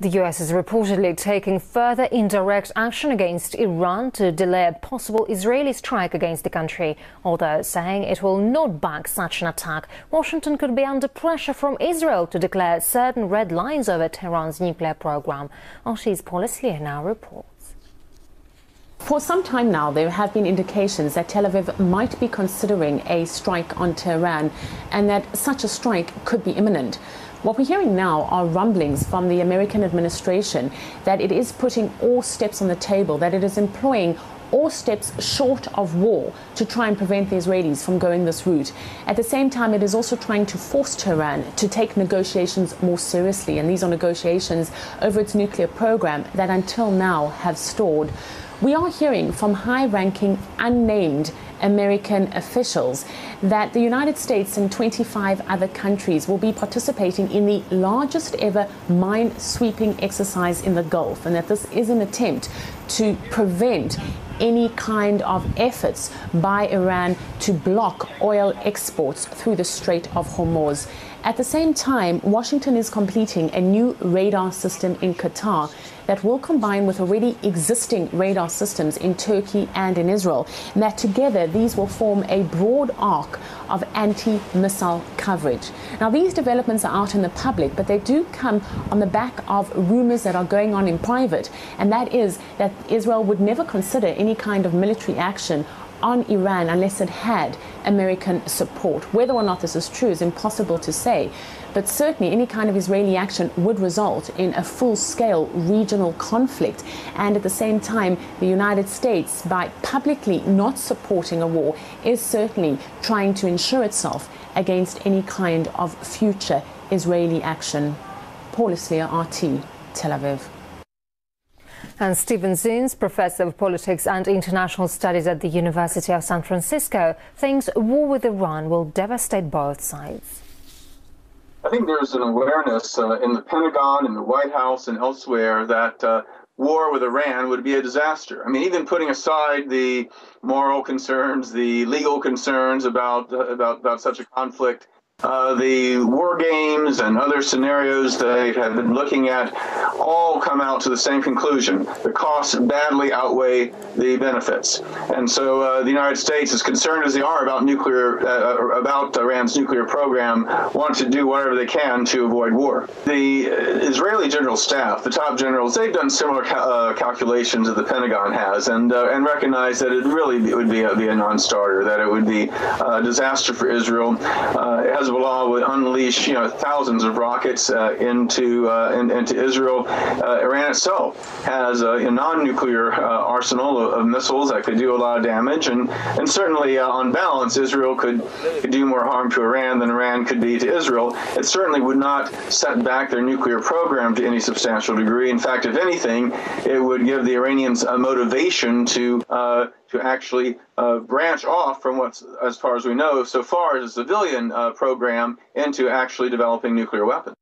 The US is reportedly taking further indirect action against Iran to delay a possible Israeli strike against the country. Although saying it will not back such an attack, Washington could be under pressure from Israel to declare certain red lines over Tehran's nuclear program. RT's Paula Slier now reports. For some time now, there have been indications that Tel Aviv might be considering a strike on Tehran and that such a strike could be imminent. What we're hearing now are rumblings from the American administration that it is putting all steps on the table, that it is employing all steps short of war to try and prevent the Israelis from going this route. At the same time, it is also trying to force Tehran to take negotiations more seriously, and these are negotiations over its nuclear program that until now have stalled. We are hearing from high ranking, unnamed American officials that the United States and 25 other countries will be participating in the largest ever mine sweeping exercise in the Gulf, and that this is an attempt to prevent any kind of efforts by Iran to block oil exports through the Strait of Hormuz. At the same time, Washington is completing a new radar system in Qatar that will combine with already existing radar systems in Turkey and in Israel. And that together, these will form a broad arc of anti missile coverage. Now, these developments are out in the public, but they do come on the back of rumors that are going on in private, and that is that Israel would never consider any kind of military action on Iran unless it had American support. Whether or not this is true is impossible to say, but certainly any kind of Israeli action would result in a full scale regional conflict. And at the same time, the United States, by publicly not supporting a war, is certainly trying to ensure itself against any kind of future Israeli action. Paula Slier, RT, Tel Aviv. And Stephen Zunes, professor of politics and international studies at the University of San Francisco, thinks war with Iran will devastate both sides. I think there's an awareness uh, in the Pentagon, in the White House, and elsewhere that uh, war with Iran would be a disaster. I mean, even putting aside the moral concerns, the legal concerns about uh, about about such a conflict, uh, the war games and other scenarios they have been looking at all come out to the same conclusion. The costs badly outweigh the benefits. And so uh, the United States, as concerned as they are about nuclear, uh, about Iran's nuclear program, want to do whatever they can to avoid war. The Israeli general staff, the top generals, they've done similar uh, calculations that the Pentagon has and, uh, and recognize that it really would be a, be a non-starter, that it would be a disaster for Israel. it has Hezbollah would unleash, you know, thousands of rockets uh, into uh, in, into Israel. Uh, Iran itself has a, a non-nuclear uh, arsenal of, of, missiles that could do a lot of damage, and and certainly uh, on balance, Israel could, could do more harm to Iran than Iran could be to Israel. It certainly would not set back their nuclear program to any substantial degree. In fact, if anything, it would give the Iranians a motivation to to actually uh, branch off from what's, as far as we know, so far as a civilian uh, program into actually developing nuclear weapons.